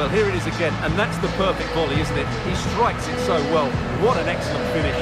Well, here it is again, and that's the perfect volley, isn't it? He strikes it so well. What an excellent finish.